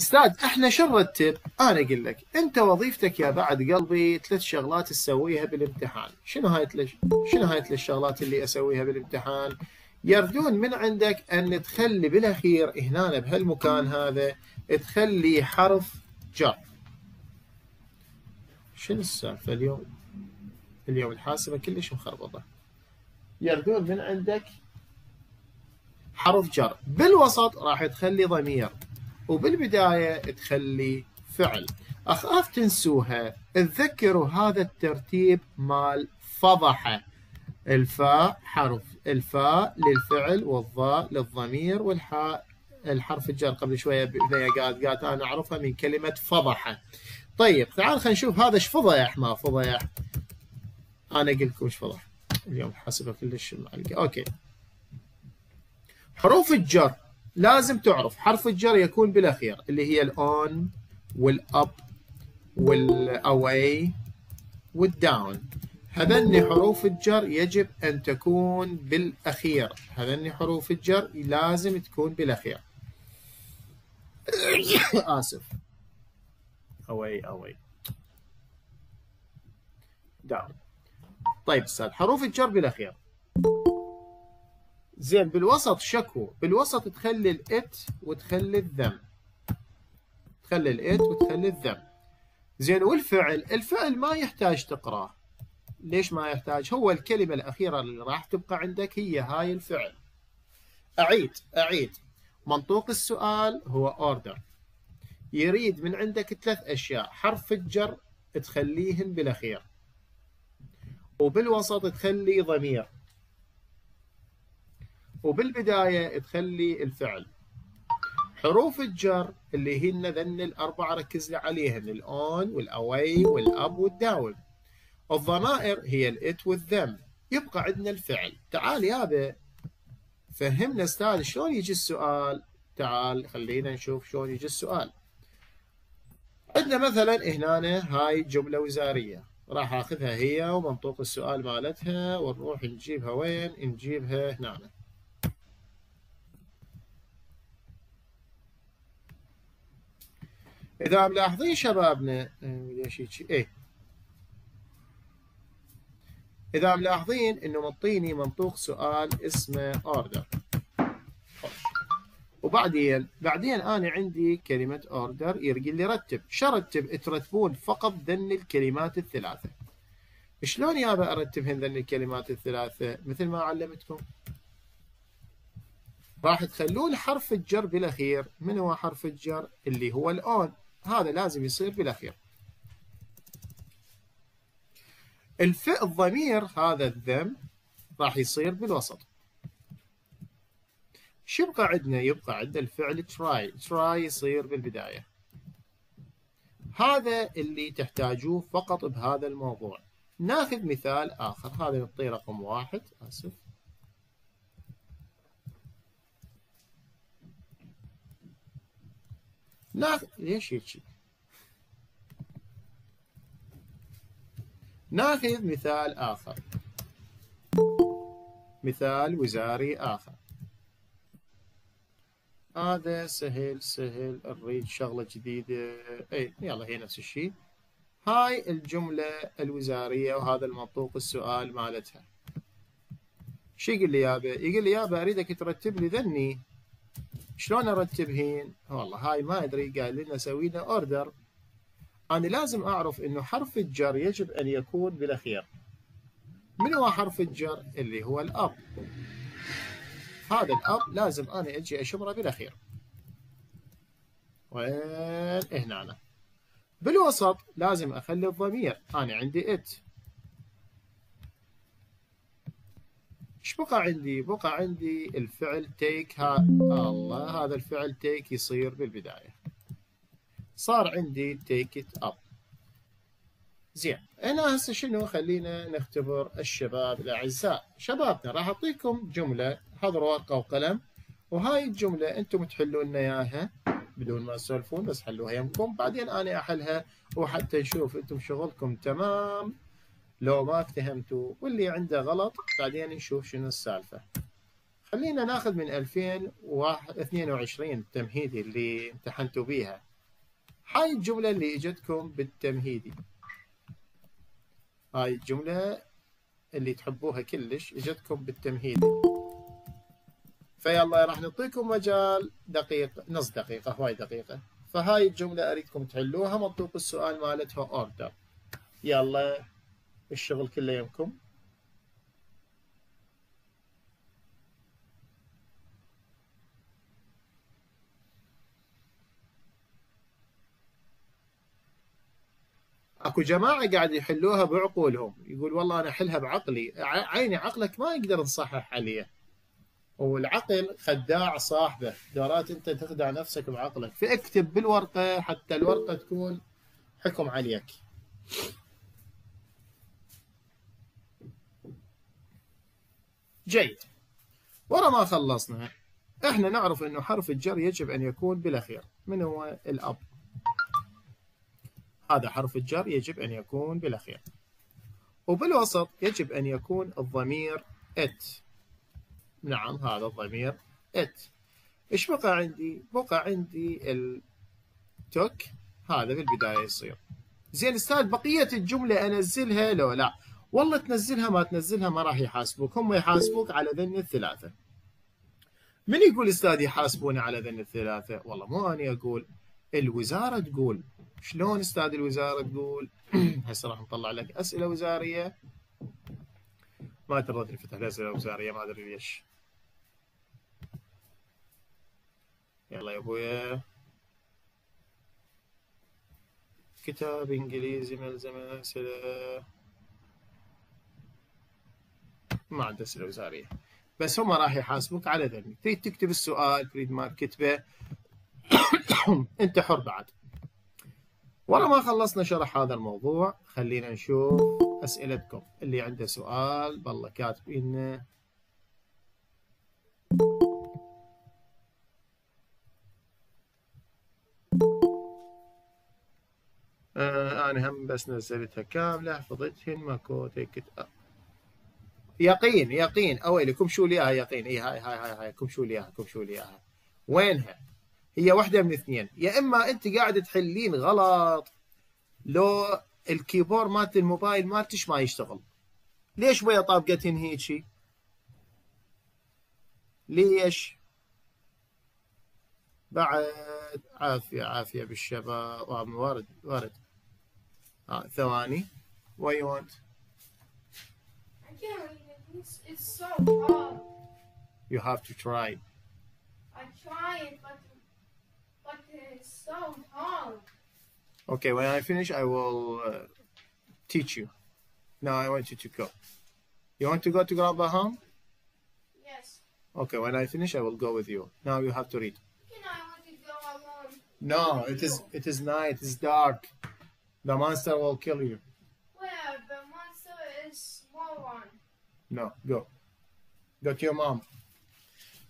أستاذ إحنا شو نرتب؟ أنا أقول لك انت وظيفتك يا بعد قلبي ثلاث شغلات تسويها بالامتحان، شنو هاي ثلاث شنو هاي ثلاث شغلات اللي اسويها بالامتحان؟ يردون من عندك أن تخلي بالأخير هنا بهالمكان هذا تخلي حرف جر. شنو السالفة اليوم؟ اليوم الحاسبة كلش مخربطة. يردون من عندك حرف جر، بالوسط راح تخلي ضمير وبالبداية تخلي فعل. أخاف تنسوها. تذكروا هذا الترتيب مال فضح الفاء حرف الفاء للفعل والضاء للضمير والحاء الحرف الجر. قبل شوية قالت قالت أنا أعرفها من كلمة فضح طيب تعال خلينا نشوف. هذا إيش فضح ما فضح. أنا قلت لكم إيش فضح. اليوم حسبه كلش معلقة. okay. حروف الجر. لازم تعرف حرف الجر يكون بالأخير اللي هي الأون والأب والأواي والداون هذني حروف الجر يجب أن تكون بالأخير. هذني حروف الجر لازم تكون بالأخير. آسف. away away داون طيب أستاذ حروف الجر بالأخير. زين بالوسط شكو. بالوسط تخلي الإت وتخلي الذم. تخلي الإت وتخلي الذم. زين والفعل الفعل ما يحتاج تقرأه. ليش ما يحتاج؟ هو الكلمة الأخيرة اللي راح تبقى عندك هي هاي الفعل. أعيد أعيد. منطوق السؤال هو order. يريد من عندك ثلاث أشياء. حرف الجر تخليهن بالأخير. وبالوسط تخلي ضمير. وبالبداية تخلي الفعل. حروف الجر اللي هن ذن الأربعة ركز لي عليهن الأون والأوي والأب والداون الضمائر هي الإت والذم. يبقى عندنا الفعل. تعال يابا فهمنا أستاذ شلون يجي السؤال. تعال خلينا نشوف شلون يجي السؤال. عندنا مثلا هنا هاي جملة وزارية. راح آخذها هي ومنطوق السؤال مالتها ونروح نجيبها وين؟ نجيبها هنا. إذا ملاحظين شبابنا ليش هيك إيه. إذا ملاحظين إنه مطيني منطوق سؤال اسمه order. وبعدين بعدين أنا عندي كلمة order يرقي لي رتب. شرتب ترتبون فقط ذن الكلمات الثلاثة. شلون يابا أرتبهن ذن الكلمات الثلاثة؟ مثل ما علمتكم. راح تخلون حرف الجر بالأخير. من هو حرف الجر؟ اللي هو الأون. هذا لازم يصير بالأخير. الفئ الضمير هذا الذم راح يصير بالوسط. شو يبقى عندنا؟ يبقى عندنا الفعل try. try يصير بالبداية. هذا اللي تحتاجوه فقط بهذا الموضوع. ناخذ مثال آخر. هذا نعطيه رقم واحد. آسف. ناخذ ليش ناخذ مثال آخر. مثال وزاري آخر. هذا سهل سهل نريد شغلة جديدة. اي يلا هي نفس الشيء هاي الجملة الوزارية وهذا المنطوق السؤال مالتها. شو يقول لي يابا يقول لي يابا أريدك ترتب لي ذني. شلون ارتبهين والله هاي ما أدري قال لنا سوي لنا order أنا لازم أعرف إنه حرف الجر يجب أن يكون بالأخير. من هو حرف الجر؟ اللي هو الأب. هذا الأب لازم أنا أجي أشمره بالأخير. وين؟ هنا. بالوسط لازم أخلي الضمير. أنا عندي ات إيش بقى عندي؟ بقى عندي الفعل تيك ها. الله هذا الفعل تيك يصير بالبداية. صار عندي تيك ات اب زين هنا هسه شنو؟ خلينا نختبر الشباب الأعزاء. شبابنا راح أعطيكم جملة حضروا ورقة وقلم. وهاي الجملة أنتم تحلون لنا إياها بدون ما تسولفون بس حلوها يمكم بعدين أنا أحلها وحتى نشوف أنتم شغلكم تمام. لو ما افتهمتوا واللي عنده غلط بعدين نشوف شنو السالفة. خلينا ناخذ من 2022 التمهيدي اللي امتحنتوا بيها. هاي الجملة اللي اجتكم بالتمهيدي. هاي الجملة اللي تحبوها كلش اجتكم بالتمهيدي. فيلا راح نعطيكم مجال دقيقة نص دقيقة هواي دقيقة. فهاي الجملة أريدكم تحلوها مطلوب السؤال مالتها أوردر يلا. الشغل كله يمكم. أكو جماعة قاعد يحلوها بعقولهم. يقول والله أنا أحلها بعقلي. عيني عقلك ما يقدر نصحح عليه. والعقل خداع صاحبه. دورات أنت تخدع نفسك بعقلك. فاكتب بالورقة حتى الورقة تكون حكم عليك. جيد. ورا ما خلصنا إحنا نعرف إنه حرف الجر يجب أن يكون بالأخير. من هو؟ الأب. هذا حرف الجر يجب أن يكون بالأخير. وبالوسط يجب أن يكون الضمير it. نعم هذا الضمير it. إيش بقى عندي؟ بقى عندي ال took هذا بالبداية يصير. زين أستاذ بقية الجملة أنزلها لو لا؟ والله تنزلها ما تنزلها ما راح يحاسبوك. هم يحاسبوك على ذن الثلاثة. من يقول أستاذ يحاسبوني على ذن الثلاثة؟ والله مو أنا أقول الوزارة تقول. شلون أستاذ الوزارة تقول؟ هسه راح نطلع لك أسئلة وزارية. ما ترضى تفتح الأسئلة الوزارية ما أدري ليش يلا يا أبويا. كتاب إنجليزي ملزم أسئلة. ما عنده اسئله وزارية. بس هم راح يحاسبوك على ذنبك. تريد تكتب السؤال تريد ما تكتبه. أنت حر بعد. ورا ما خلصنا شرح هذا الموضوع خلينا نشوف أسئلتكم. اللي عنده سؤال بالله كاتبين آه أنا هم بس نزلتها كاملة. حفظتهن ماكو تكت يقين يقين. اويلكم شو لي إياها؟ يقين. اي هاي هاي هاي هاي. كم شو لي إياها؟ كم شو لي إياها؟ وينها؟ هي واحدة من اثنين. يا إما أنت قاعد تحلين غلط لو الكيبورد مالت الموبايل مالتش ما يشتغل. ليش ويا طابقتين هيجي؟ ليش؟ بعد. عافية عافية بالشباب. وارد وارد. آه ثواني. What you want I can't it's, it's so hard. You have to try. I tried, but but it's so hard. Okay, when I finish, I will uh, teach you. Now I want you to go. You want to go to Grandpa home? Yes. Okay, when I finish, I will go with you. Now you have to read. Can I want to go alone? No, it is it is night. It's dark. The monster will kill you. No, go. Go to your mom.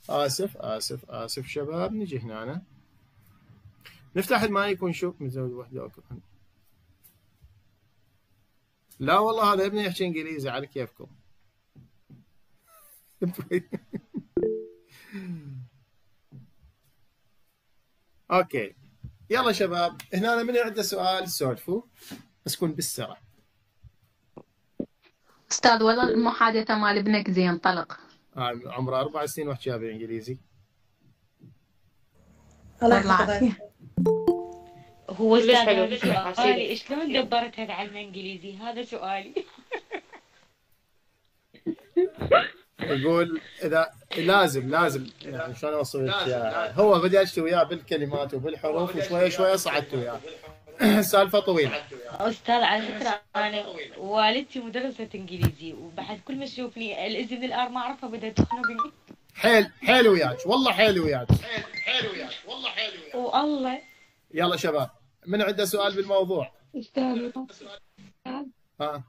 آسف آسف آسف شباب نجي هنا. نفتح المايك ونشوف متزوج وحدة okay. لا والله هذا ابني يحكي إنجليزي على كيفكم. okay يلا شباب هنا من عنده سؤال سولفوا بس كون بالسرعة أستاذ والله المحادثة مال ابنك زين طلق. آه عمره أربع سنين وحكي بالانجليزي الله هو كلش أستاذ حلو. هذا سؤالي شلون دبرت تعلم إنجليزي؟ هذا سؤالي. يقول إذا لازم لازم يعني شلون أوصل لك؟ هو بديت وياه بالكلمات وبالحروف وشويه شوية صعدت وياه. سالفة طويلة. أستاذ على فكره أنا والدتي مدرسة انجليزي وبعد كل ما تشوفني الأذن الار ما أعرفها بدأت تخنقني حيل حيل وياك والله حيل وياك حيل وياك والله حيل وياك والله. يلا شباب من عنده سؤال بالموضوع؟ أستاذ. ها؟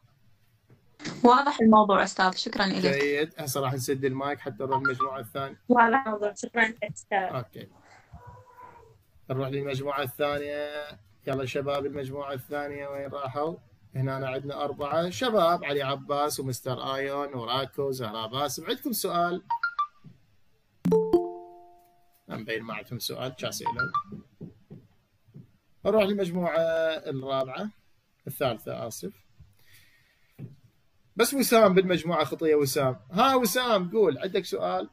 واضح الموضوع أستاذ شكرا لك. جيد. هسه راح نسد المايك حتى نروح المجموعه الثانية واضح الموضوع شكرا أستاذ. أوكي. نروح للمجموعة الثانية. يلا شباب المجموعة الثانية وين راحوا؟ هنا عندنا أربعة. شباب علي عباس ومستر آيون وراكو وزهراء باسم. عندكم سؤال؟ مبين ما عندكم سؤال؟ كاسئلة نروح للمجموعة الرابعة الثالثة آسف. بس وسام بالمجموعة خطية وسام. ها وسام قول عندك سؤال؟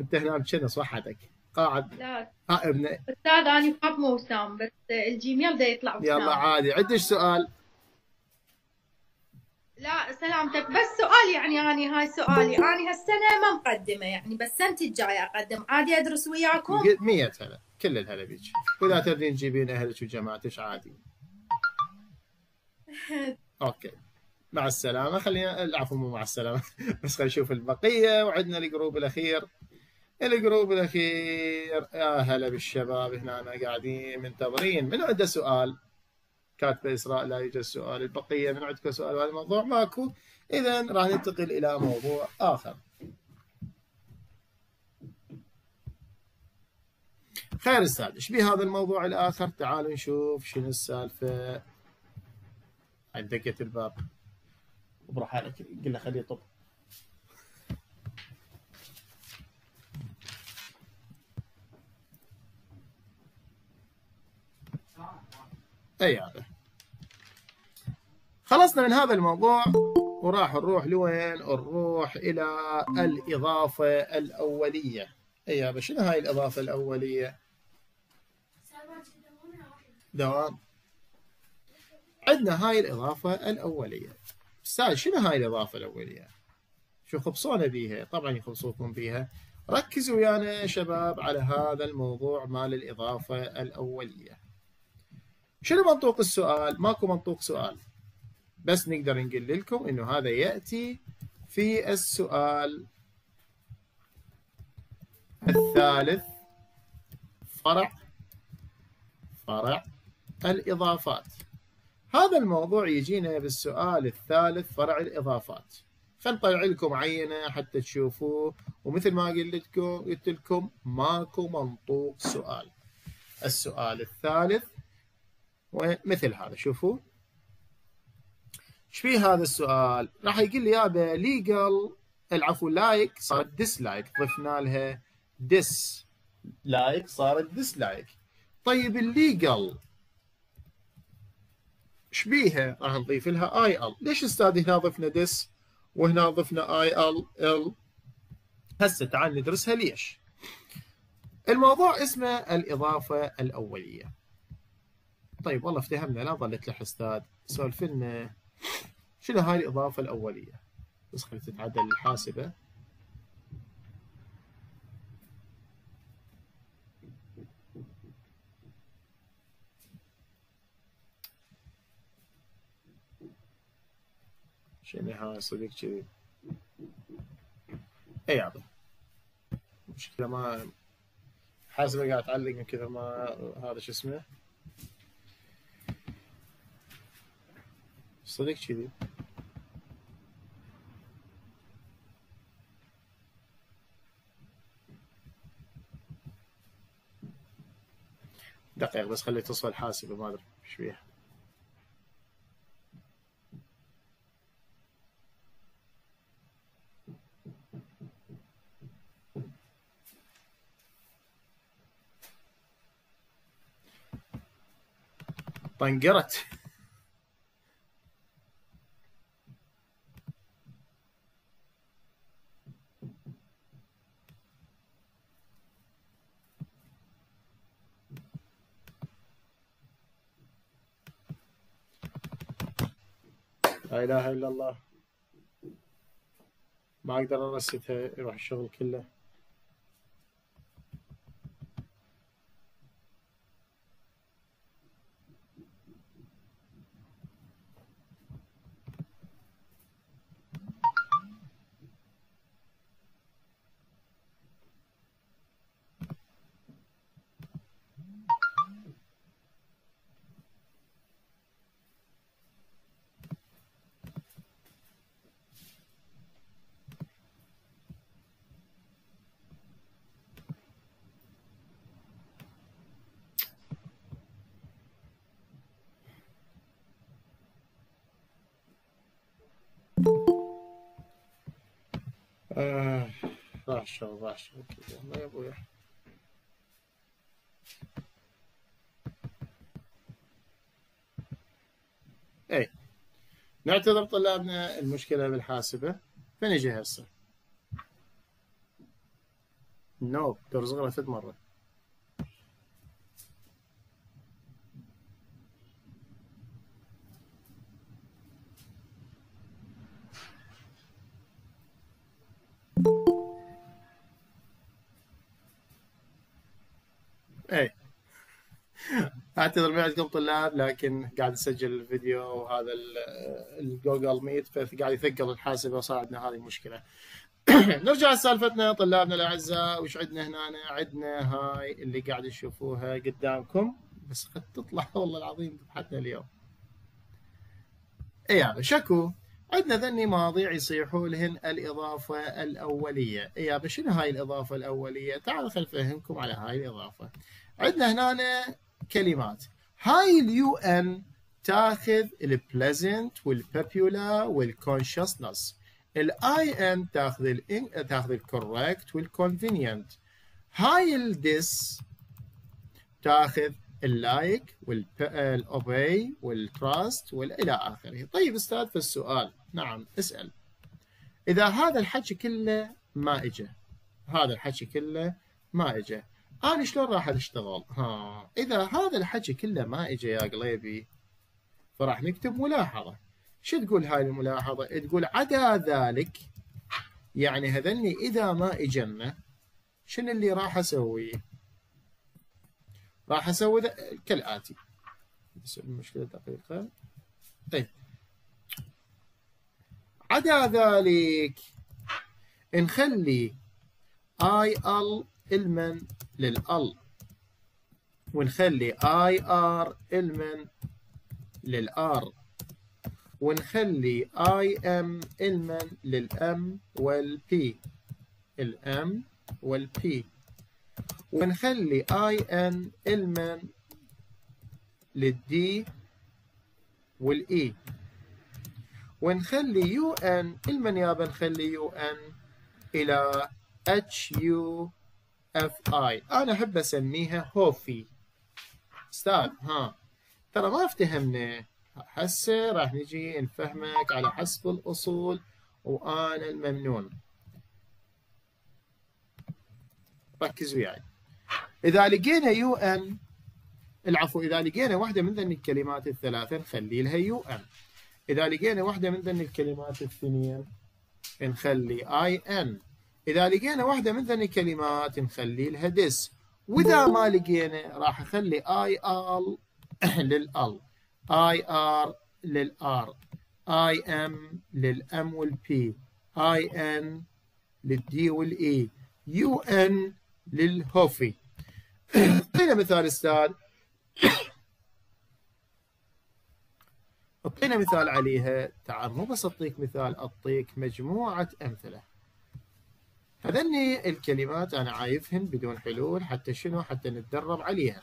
أنت هنا بتشنص وحدك قاعد لا ها ابن أستاذ أنا فاطمه وسام بس ال Gmail ده يطلع وسام. يلا عادي. عندك سؤال؟ لا سلامتك. بس سؤال يعني اني هاي سؤالي. اني هالسنه ما مقدمة يعني بس سنتي الجايه أقدم. عادي أدرس وياكم؟ مية هلا كل الهلا بيك. وإذا تريدين تجيبين أهلك وجماعتك عادي؟ okay. مع السلامة. خلينا العفو مو مع السلامة. بس خلينا نشوف البقية. وعندنا ال group الأخير. الجروب الأخير يا هلا بالشباب هنا أنا قاعدين منتظرين. من عنده سؤال؟ كاتبة إسراء لا يوجد سؤال. البقية من عندكم سؤال بهذا الموضوع ماكو؟ إذا راح ننتقل إلى موضوع آخر. خير أستاذ إيش بيه هذا الموضوع الآخر تعالوا نشوف شنو السالفة. عند دقة الباب وبروح عليك قل له خليه يطب. إي هذا خلصنا من هذا الموضوع وراح نروح لوين؟ نروح إلى الإضافة الأولية. أي هذا شنو هاي الإضافة الأولية؟ دوام. عندنا هاي الإضافة الأولية. أستاذ شنو هاي الإضافة الأولية؟ شو خبصونا بيها؟ طبعا يخبصوكم بيها. ركزوا ويانا يا شباب على هذا الموضوع مال الإضافة الأولية. شنو منطوق السؤال؟ ماكو منطوق سؤال. بس نقدر نقول لكم إنه هذا يأتي في السؤال الثالث. فرع. فرع الإضافات. هذا الموضوع يجينا بالسؤال الثالث فرع الإضافات. فنطلع لكم عينة حتى تشوفوه. ومثل ما قلت لكم قلت لكم ماكو منطوق سؤال. السؤال الثالث. ومثل هذا شوفوا. إيش في هذا السؤال؟ راح يقول لي يابا legal العفو like صارت dislike ضفنا لها dis like صارت dislike طيب ال legal إيش بيها؟ راح نضيف لها I L ليش أستاذ هنا ضفنا dis وهنا ضفنا I L ال هسه تعال ندرسها ليش. الموضوع اسمه الإضافة الأولية. طيب والله افتهمنا لا ظلت لح أستاذ. سولف لنا شنو هاي الإضافة الأولية؟ بس خلي تتعدل الحاسبة. شنو هاي صديق كذي؟ اي هذا مشكلة ما حاسبة قاعد تعلق من كثر ما هذا شو اسمه؟ صدق كذي. دقيقة بس خلي تصل حاسبة ما أدري إيش فيها. طنقرت. لا إله إلا الله. ما أقدر ارستها يروح الشغل كله. آه. كده يا أبويا. اي نعتذر طلابنا المشكلة بالحاسبة. فنجي هسه؟ نوب ترز ثلاث مرات. أعتذر من عندكم طلاب لكن قاعد أسجل الفيديو وهذا ال- الجوجل ميت فقاعد يثقل الحاسبه وصار عندنا هذه المشكلة. نرجع لسالفتنا. طلابنا الأعزاء وش عندنا هنا؟ عندنا هاي اللي قاعد تشوفوها قدامكم. بس قد تطلع والله العظيم ذبحتنا اليوم. اي هذا شكو. عندنا ذني مواضيع يصيحوا لهن الإضافة الأولية. إيه شنو هاي الإضافة الأولية؟ تعالوا خل على هاي الإضافة. عندنا هنا كلمات. هاي ال U N تاخذ البليزنت والبابيولا والكونشسنس الاي إن تاخذ ال تاخذ ال correct وال convenient هاي ال dis تاخذ ال like وال obey وال trust والى آخره. طيب أستاذ في السؤال. نعم اسأل. إذا هذا الحكي كله ما اجى هذا الحكي كله ما اجى أنا شلون راح أشتغل؟ ها إذا هذا الحكي كله ما إجى يا قليبي فراح نكتب ملاحظة. شو تقول هاي الملاحظة؟ تقول عدا ذلك يعني هذني إذا ما اجنا شنو اللي راح اسويه راح أسوي كالآتي. بس المشكلة دقيقة. طيب. عدا ذلك نخلي I L إلمن لل L. ونخلي I R إلمن لل R. ونخلي I M إلمن لل M وال P. ال M وال P. ونخلي I N إلمن لل D وال E. ونخلي UN إلمن يابا نخلي UN إلى H U F I أنا أحب أسميها هوفي. أستاذ ها. ترى ما افتهمنا هسه راح نجي نفهمك على حسب الأصول وأنا الممنون. ركز وياي. إذا لقينا UN العفو إذا لقينا واحدة من ذن الكلمات الثلاثة نخلي لها UN. إذا لقينا واحدة من ذن الكلمات الثنين نخلي IN. إذا لقينا واحدة من ذن الكلمات نخلي لها DIS. وإذا ما لقينا راح أخلي IL لل L. IR لل R. IM لل M وال P. آي إن للدي والإي. يو إن للهوفي. أعطينا مثال أستاذ أعطينا مثال عليها. تعال مو بس أعطيك مثال أعطيك مجموعة أمثلة. هذني الكلمات أنا عايفهن بدون حلول حتى شنو حتى نتدرب عليهن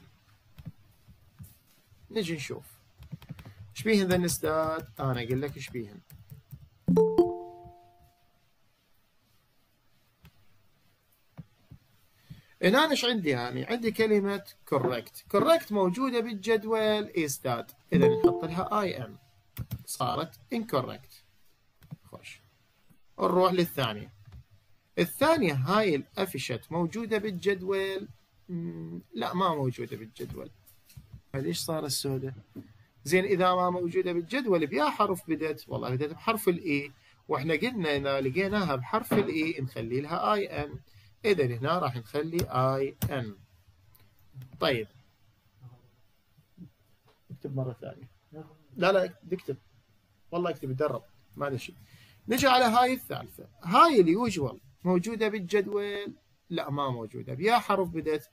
نجي نشوف. إيش بيهن ذن أستاذ أنا أقول لك إيش بيهن. هنا أنا إيش عندي يعني عندي كلمة correct. correct موجودة بالجدول إستاذ. إذا نحط لها اي ام صارت incorrect. خوش. نروح للثانية الثانية هاي الأفشت موجودة بالجدول؟ لا ما موجودة بالجدول. إيش صار السوداء زين إذا ما موجودة بالجدول بيا حرف بدت والله بدت بحرف الإي وإحنا قلنا إذا لقيناها بحرف الإي نخلي لها اي ان إذا هنا راح نخلي اي ان طيب. اكتب مرة ثانية. لا لا اكتب. والله اكتب تدرب ما شيء. نجي على هاي الثالثة. هاي اليوجوال موجودة بالجدول؟ لا ما موجودة. بيا حرف بدت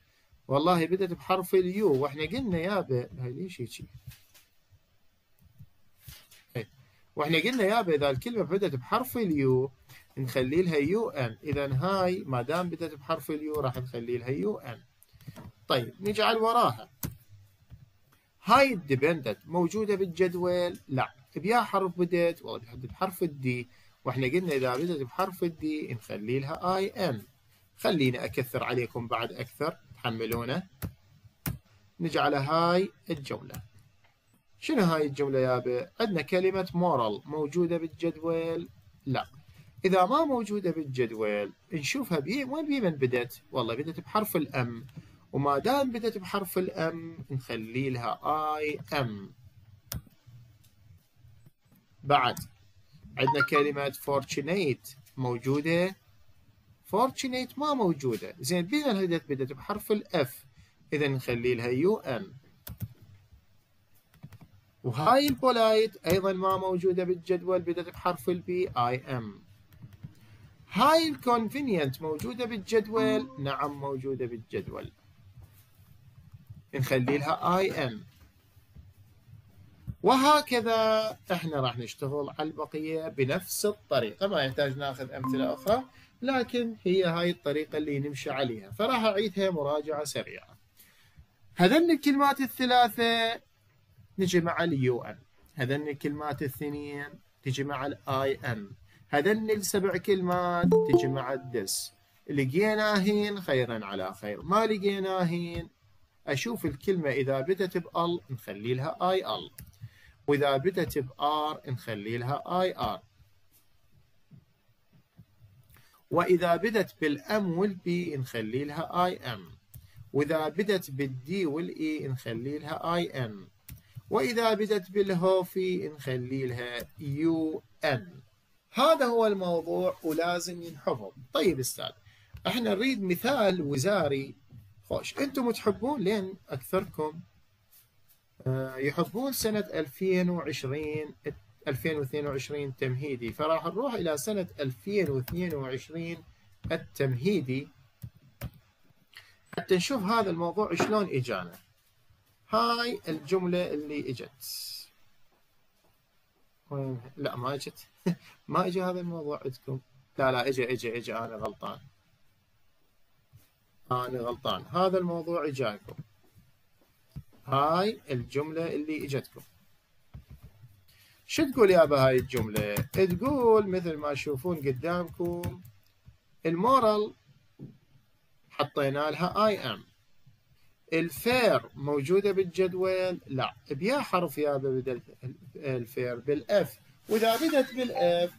والله بدت بحرف ال U. وإحنا قلنا يابا هاي ليش هيجي إيه. وإحنا قلنا يابا إذا الكلمة بدت بحرف ال U نخلي لها UN. إذا هاي ما دام بدت بحرف ال U راح نخلي لها UN. طيب نجعل وراها هاي ال dependent موجودة بالجدول؟ لا. بيا حرف بدت والله بحرف ال D. وإحنا قلنا إذا بدت بحرف ال D نخلي لها IN خليني أكثر عليكم بعد أكثر تحملونه. على هاي الجملة شنو هاي الجملة يابا عندنا كلمة moral. موجودة بالجدول؟ لا. إذا ما موجودة بالجدول نشوفها بي وين بي من بدت والله بدت بحرف ال M وما دام بدت بحرف ال M نخلي لها IM بعد. عندنا كلمة fortunate موجودة. fortunate ما موجودة. زين بين الهدت بدت بحرف ال F إذا نخلي لها UN وهاي ال polite أيضا ما موجودة بالجدول بدت بحرف ال P IM هاي ال convenient موجودة بالجدول نعم موجودة بالجدول. نخلي لها IN وهكذا إحنا راح نشتغل على البقية بنفس الطريقة. ما يحتاج ناخذ أمثلة أخرى لكن هي هاي الطريقة اللي نمشي عليها. فراح أعيدها مراجعة سريعة. هذن الكلمات الثلاثة نجي مع ال UN. هذن الكلمات الاثنين تجي مع ال IN. هذن السبع كلمات تجي مع ال DIS لقيناهن خيرا على خير. ما لقيناهن أشوف الكلمة إذا بدت ب L نخلي لها IL. وإذا بدت ب R نخلي لها IR وإذا بدت بال M وال P نخلي لها IM وإذا بدت بال D وال E نخلي لها IN وإذا بدت بالهوفي نخلي لها UN هذا هو الموضوع ولازم ينحفظ. طيب أستاذ إحنا نريد مثال وزاري. خوش أنتم تحبون لين أكثركم؟ يحبون سنة 2020 2022 تمهيدي. فراح نروح إلى سنة 2022 التمهيدي. حتى نشوف هذا الموضوع شلون إجانا. هاي الجملة اللي إجت. لا ما إجت. ما إجا هذا الموضوع عندكم؟ لا لا إجا إجا إجا أنا غلطان. أنا غلطان. هذا الموضوع إجاكم. هاي الجملة اللي إجتكم. شو تقول يابا هاي الجملة؟ تقول مثل ما تشوفون قدامكم ال moral حطينا لها IM ال fair موجودة بالجدول؟ لا. بيا حرف يابا بدت ال fair بال F. وإذا بدت بال F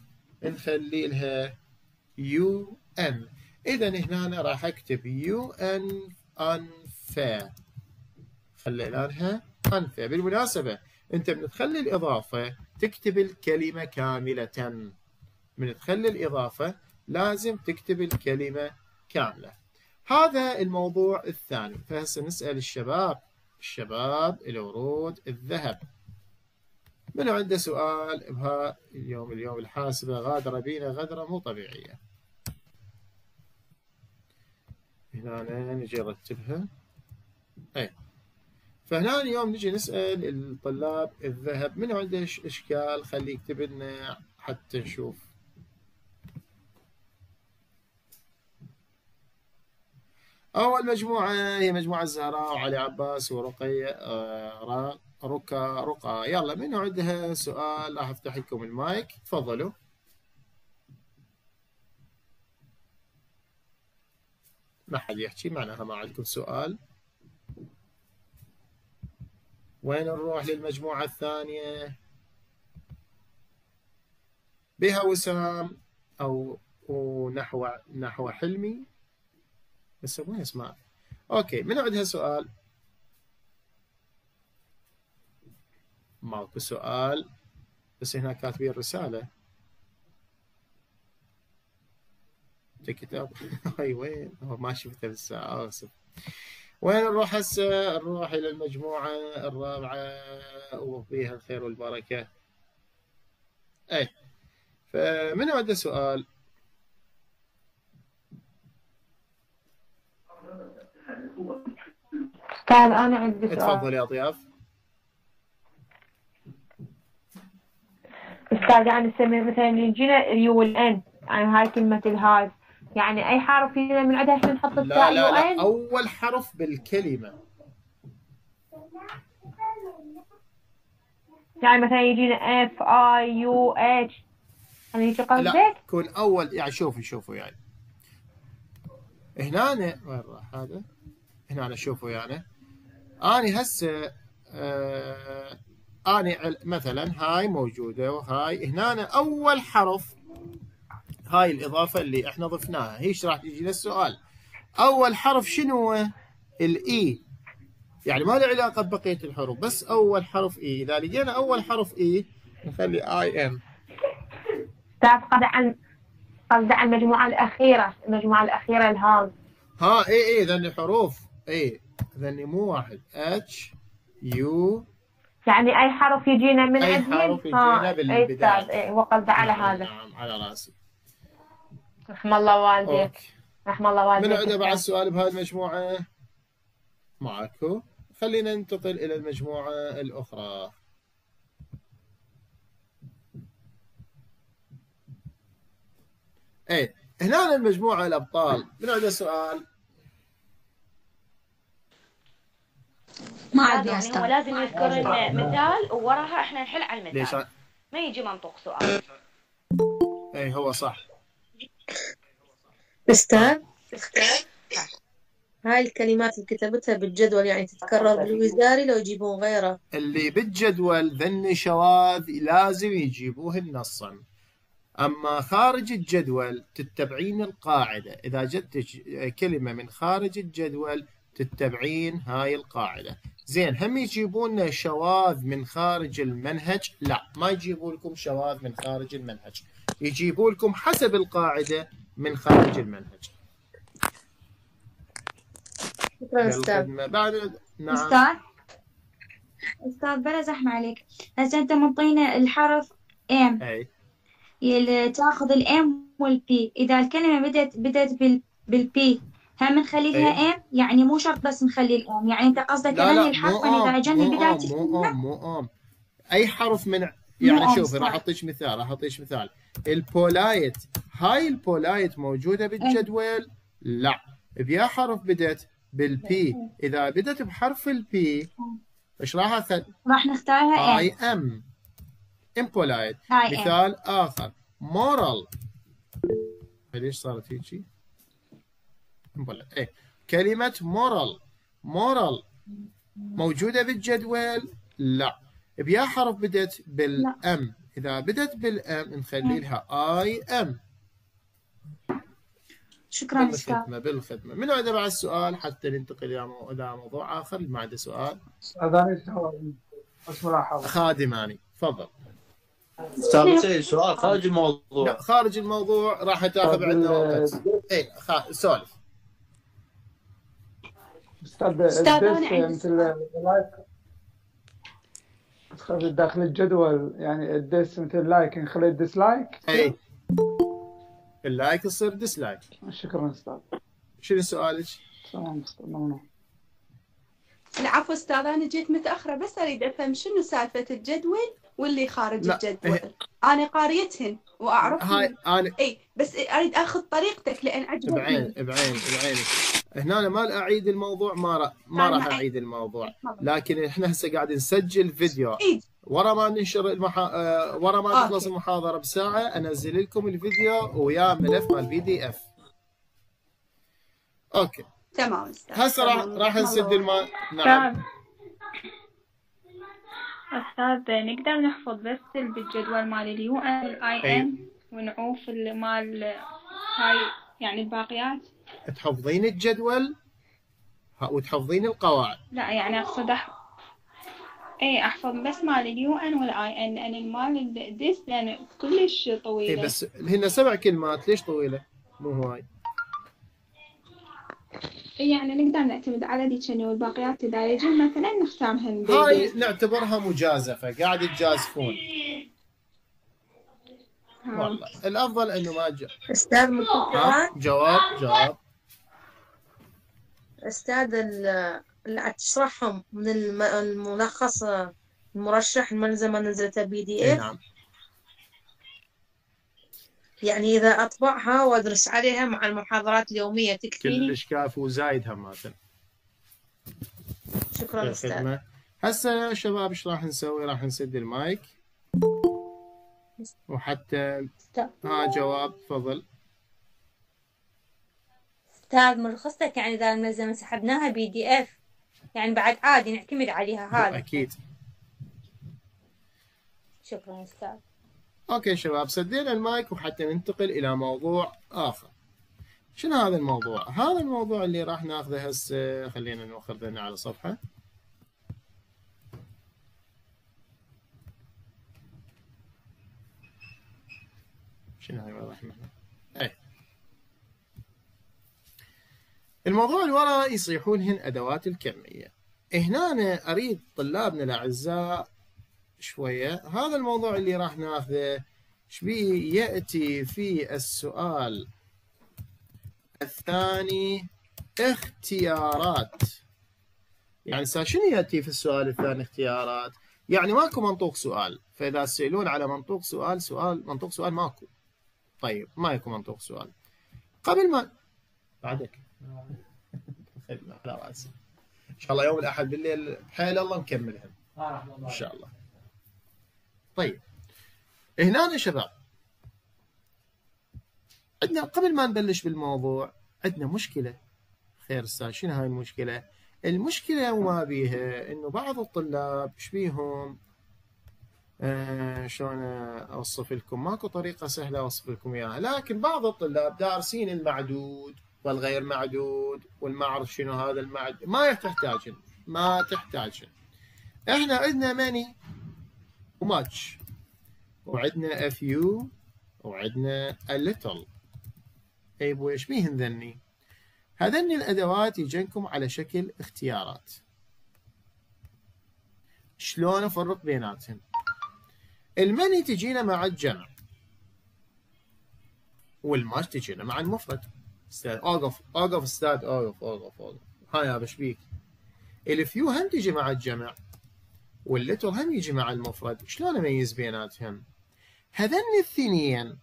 نخلي لها UN. اذا هنا راح أكتب UN unfair. خلينا لها unfair بالمناسبة أنت من تخلي الإضافة تكتب الكلمة كاملة. من تخلي الإضافة لازم تكتب الكلمة كاملة. هذا الموضوع الثاني. فهسه نسأل الشباب. الشباب الورود الذهب. من عنده سؤال؟ بها اليوم اليوم الحاسبة. غادرة بينا غدرة مو طبيعية. هنا نجي نرتبها. أي. فهنا اليوم نجي نسأل الطلاب الذهب من عنده إشكال خليه يكتب لنا حتى نشوف. أول مجموعة هي مجموعة الزهراء وعلي عباس ورقية آه رقى رقى يلا منو عندها سؤال؟ راح أفتح لكم المايك. تفضلوا. ما حد يحكي معناها ما عندكم سؤال. وين نروح للمجموعة الثانية؟ بها وسام أو نحو نحو حلمي. بس وين اسمع أوكي من عندها سؤال؟ ماكو سؤال بس هنا كاتبين رسالة. كتاب هاي وين؟ ما شفته بالساعة آسف وين نروح هسه؟ نروح إلى المجموعة الرابعة وفيها الخير والبركة. أي فمن عنده سؤال؟ أستاذ أنا عندي سؤال. تفضل يا ضياف أستاذ يعني مثلا يجينا اليو والإن يعني هاي كلمة الهاي. يعني أي حرف من عندها إحنا نحط لا التاء لا لا إن أول حرف بالكلمة. يعني مثلا يجينا اف اي يو اتش يعني يجي لا قصدك؟ يكون أول يعني شوفوا شوفوا يعني. هنا وين راح هذا؟ هنا شوفوا يعني. أنا هسه آه أنا عل- مثلا هاي موجودة وهاي. هنا أنا أول حرف هاي الإضافة اللي إحنا ضفناها. هيش راح تجي؟ للسؤال. أول حرف شنو؟ هو؟ الإي. يعني ما له علاقة ببقية الحروف بس أول حرف إي. إذا لقينا أول حرف إي نخلي إم أستاذ قصد عن قصد عن المجموعة الأخيرة المجموعة الأخيرة الهاز ها إي إي ذني حروف إي. ذني مو واحد. اتش يو يعني أي حرف يجينا من عندهم حرف يجينا ها، بالبداية. أي أستاذ إيه وقصد على هذا. نعم على راسي. رحم الله والديك. رحم الله والديك. من عنده بعد. سؤال بهذه المجموعة؟ معكو خلينا ننتقل إلى المجموعة الأخرى. إيه هنا المجموعة الأبطال. من عنده سؤال؟ ما عندي يعني هو لازم يذكر لنا مثال ووراها إحنا نحل على ليش؟ المثال ما يجي منطوق سؤال. إيه هو صح. أستاذ؟ هاي الكلمات اللي كتبتها بالجدول يعني تتكرر بالوزاري لو يجيبون غيره؟ اللي بالجدول ذني شواذ لازم يجيبوهن نصا. أما خارج الجدول تتبعين القاعدة. إذا جتك كلمة من خارج الجدول تتبعين هاي القاعدة. زين هم يجيبون شواذ من خارج المنهج؟ لا ما يجيبوا لكم شواذ من خارج المنهج. يجيبوا لكم حسب القاعدة من خارج المنهج. شكرا أستاذ. بالخدمة. بعد نعم. أستاذ؟ أستاذ بلا زحمة عليك. هسه أنت منطينا الحرف M. أي. يل- تأخذ الام والبي إذا الكلمة بدت بدت بال بالبي هم نخليها M يعني مو شرط بس نخلي الام يعني أنت قصدك لا الحرف آم جاني مو آم مو آم مو آم. أي حرف من يعني im شوفي راح صح. أعطيك مثال راح أعطيك مثال. ال polite هاي ال polite موجودة بالجدول؟ لا. بيا حرف بدت بال P. إذا بدت بحرف ال P إيش راح أخذ راح نختارها I M impolite مثال آخر. moral ليش صارت هيجي؟ impolite كلمة moral مورال موجودة بالجدول؟ لا. بيا حرف بدت بالام إذا بدت بالام نخلي لها آي أم. شكرا أستاذ بالخدمة بالخدمة. من عنده بعد السؤال حتى ننتقل إلى مو- إلى موضوع آخر. ما عنده سؤال. ملاحظة خادماني. تفضل. أستاذ سؤال خارج الموضوع. لا خارج الموضوع. راح تاخذ عندنا وقت. اي خ... سولف ال dis عندي مثل تدخل داخل الجدول. يعني ال dis مثل like نخلي ال dislike اي ال like يصير dislike شكرا أستاذ. شنو سؤالك؟ تمام أستاذ ممنون العفو أستاذ أنا جيت متأخرة بس أريد أفهم شنو سالفة الجدول واللي خارج لا، الجدول. إيه. أنا قاريتهن وأعرف هاي أنا إي بس أريد أخذ طريقتك لأن عجبتني بعين بعين بعين هنا أنا ما أعيد الموضوع ما راح ما راح أعيد. أعيد الموضوع. لكن إحنا هسه قاعد نسجل فيديو. اي ورا ما ننشر المحا... آه، ورا ما. تخلص المحاضرة بساعة أنزل لكم الفيديو ويا ملف مال PDF okay. تمام أستاذ. هسه راح. راح نسد الماء نعم. أستاذ. نقدر نحفظ بس بالجدول مال ال UN I. N ونعوف ال- مال هاي يعني الباقيات؟ تحفظين الجدول؟ وتحفظين القواعد. لا يعني أقصد أح... اي أحفظ بس مال ال UN وال IN لأن المال ال dis لأن كلش اي طويلة بس هن سبع كلمات ليش طويلة؟ مو هواي. إي يعني نقدر نعتمد على ذيك والباقيات إذا يجي مثلا نختارهم هاي نعتبرها مجازفة قاعد تجازفون. والله الأفضل إنه ما جاء ها؟ سؤال جواب جواب. أستاذ ال- اللي تشرحهم من الم- الملخص المرشح الملزمة نزلتها بي دي إف. نعم. يعني إذا أطبعها وأدرس عليها مع المحاضرات اليومية تكفيني كلش كافي وزايد همات شكرا أستاذ. هسه يا شباب إيش راح نسوي؟ راح نسد المايك. وحتى ها جواب تفضل. أستاذ ملخصتك يعني إذا الملزمة سحبناها PDF يعني بعد عادي نعتمد عليها هذا أكيد. شكرا أستاذ. Okay شباب سدينا المايك وحتى ننتقل إلى موضوع آخر. شنو هذا الموضوع؟ هذا الموضوع اللي راح ناخذه هسه خلينا نوخر ذهننا على صفحة. شنو هاي وين راح نحن؟ اي الموضوع اللي ورا يصيحون هن أدوات الكمية. هنا أنا أريد طلابنا الأعزاء شوية هذا الموضوع اللي راح ناخذه. شبيه يأتي في السؤال الثاني اختيارات. يعني شنو يأتي في السؤال الثاني اختيارات؟ يعني ماكو منطوق سؤال. فإذا تسألون على منطوق سؤال سؤال منطوق سؤال ماكو. طيب ما يكون منطوق سؤال. قبل ما بعدك. على راسي إن شاء الله يوم الأحد بالليل بحيل الله نكملها. إن شاء الله. طيب. هنا يا شباب. عندنا قبل ما نبلش بالموضوع عندنا مشكلة. خير أستاذ شنو هاي المشكلة؟ المشكلة وما بيها إنه بعض الطلاب إيش بيهم؟ آه شلون أوصف لكم؟ ماكو طريقة سهلة أوصف لكم إياها. لكن بعض الطلاب دارسين المعدود. والغير معدود والما أعرف شنو هذا المعدود ما تحتاجن ما تحتاجن. إحنا عندنا many و much. وعندنا few وعندنا little. إي بو إيش بيهن ذني هذني الأدوات يجنكم على شكل اختيارات. شلون أفرق بيناتهم؟ ال many تجينا مع الجمع. وال much تجينا مع المفرد. أستاذ اوقف اوقف أستاذ اوقف اوقف اوقف هاي إيش بيك الفيو هم تجي مع الجمع؟ واللتر هم يجي مع المفرد؟ شلون أميز بيناتهم؟ هذن الاثنين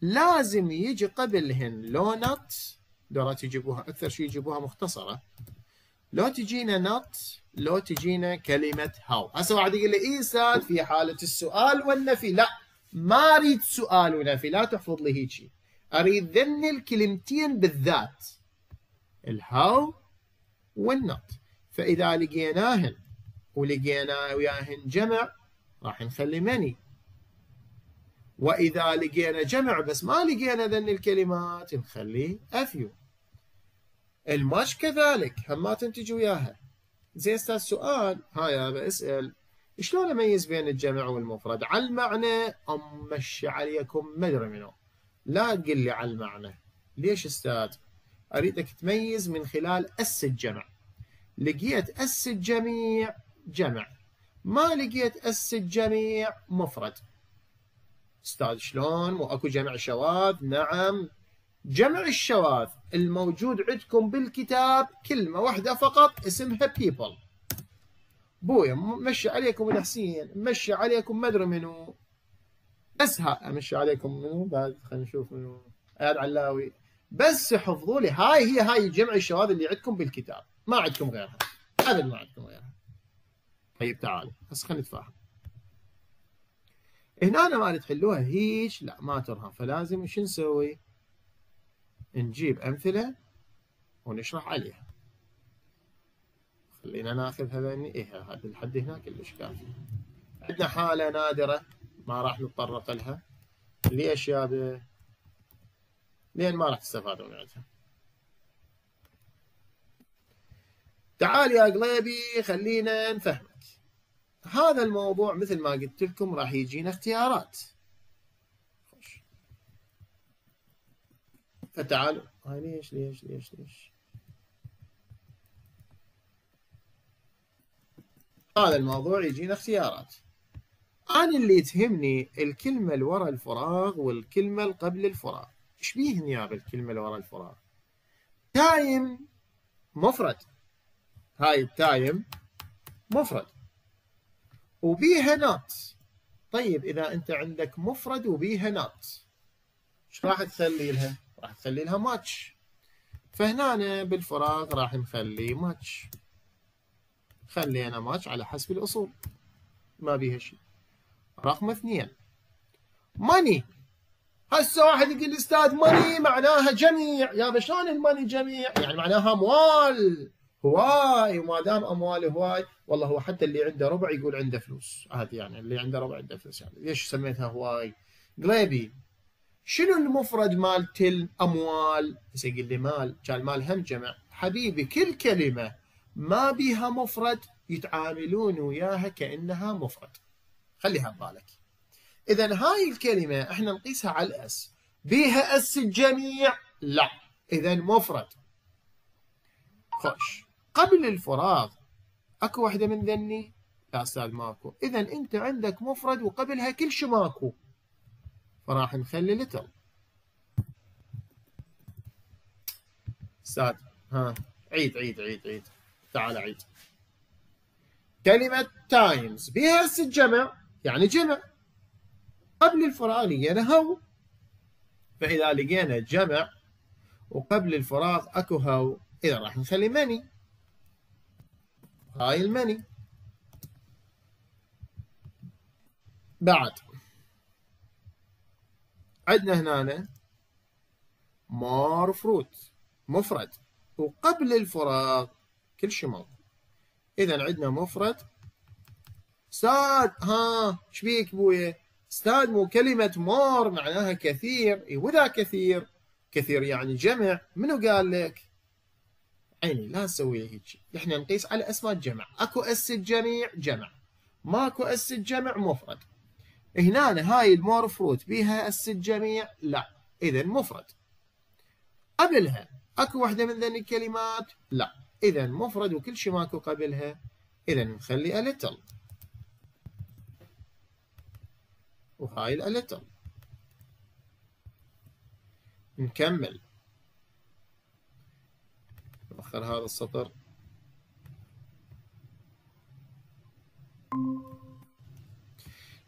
لازم يجي قبلهن. لو نت دورات يجيبوها أكثر شيء يجيبوها مختصرة. لو تجينا نت لو تجينا كلمة هاو. هسه واحد يقول لي اي أستاذ في حالة السؤال والنفي لا ما أريد سؤال ونفي لا تحفظ لي هيجي. أريد ذن الكلمتين بالذات الهاو والنت فإذا لقيناهن ولقينا وياهن جمع راح نخلي مني. وإذا لقينا جمع بس ما لقينا ذن الكلمات نخلي أفيو الماش كذلك هم ما تنتج وياها. زين أستاذ سؤال هاي أنا بسأل شلون أميز بين الجمع والمفرد؟ على المعنى أمشي عليكم ما أدري منو؟ لا تقل لي على المعنى. ليش أستاذ؟ أريدك تميز من خلال أس الجمع لقيت أس الجميع جمع. ما لقيت أس الجميع مفرد. أستاذ شلون؟ مو أكو جمع شواذ؟ نعم. جمع الشواذ الموجود عندكم بالكتاب كلمة واحدة فقط اسمها people. بويا مشي عليكم الحسين مشي عليكم ما أدري منو. بس ها أمشي عليكم منو؟ بعد خلينا نشوف منو. اياد علاوي. بس حفظوا لي هاي هي هاي جمع الشواذ اللي عندكم بالكتاب. ما عندكم غيرها. ابدا ما عندكم غيرها. طيب تعالوا هسه خلينا نتفاهم. هنا أنا ما تحلوها هيج. لا ما ترهم فلازم شو نسوي؟ نجيب أمثلة ونشرح عليها. خلينا ناخذ هذني إيه هذا الحد هنا كلش كافي عندنا حالة نادرة. ما راح نتطرق لها. ليش يابا لين ما راح تستفادون منها تعال يا قليبي خلينا نفهمك. هذا الموضوع مثل ما قلت لكم راح يجينا اختيارات. خوش. فتعالوا هاي ليش ليش ليش ليش؟ هذا الموضوع يجينا اختيارات. أنا اللي تهمني الكلمة اللي ورا الفراغ والكلمة اللي قبل الفراغ. إيش بيهن يا الكلمة اللي ورا الفراغ؟ time مفرد. هاي ال time مفرد. وبيها not. طيب إذا أنت عندك مفرد وبيها not إيش راح تخلي لها؟ راح تخلي لها much. فهنا بالفراغ راح نخلي much. خلينا much على حسب الأصول. ما بيها شيء. رقم اثنين. money هسه واحد يقول أستاذ money معناها جمع. يا شلون ال money جمع؟ يعني معناها أموال. هواي وما دام امواله هواي والله هو حتى اللي عنده ربع يقول عنده فلوس. هذه يعني اللي عنده ربع عنده فلوس يعني. ليش سميتها هواي؟ قليبي شنو المفرد مال تل أموال؟ بس يقول لي مال. كان مال هم جمع. حبيبي كل كلمة ما بيها مفرد يتعاملون وياها كأنها مفرد. خليها ببالك اذا هاي الكلمة إحنا نقيسها على الأس. بيها أس الجميع؟ لا. اذا مفرد. خوش. قبل الفراغ أكو واحدة من ذني؟ لا أستاذ ماكو. اذا أنت عندك مفرد وقبلها كل شيء ماكو. فراح نخلي لتل أستاذ ها. عيد عيد عيد عيد. تعال عيد. كلمة تايمز بها أس الجمع؟ يعني جمع. قبل الفراغ لقينا هو فإذا لقينا جمع وقبل الفراغ أكو هو إذا راح نخلي مني هاي المني بعد. عندنا هنا مار فروت مفرد. وقبل الفراغ كل شيء موجود اذا عندنا مفرد أستاذ ها إيش بيك بويا. أستاذ مو كلمة مار معناها كثير. اي وذا كثير. كثير يعني جمع. منو قال لك؟ عيني لا تسوي هيك إحنا نقيس على أسماء الجمع. أكو S الجمع جمع. ماكو S الجمع مفرد. هنا هاي ال more fruit بيها S الجمع؟ لا. اذا مفرد. قبلها أكو واحدة من ذني الكلمات؟ لا. اذا مفرد وكل شيء ماكو قبلها. اذا نخلي little وهاي ال little نكمل. نأخر هذا السطر.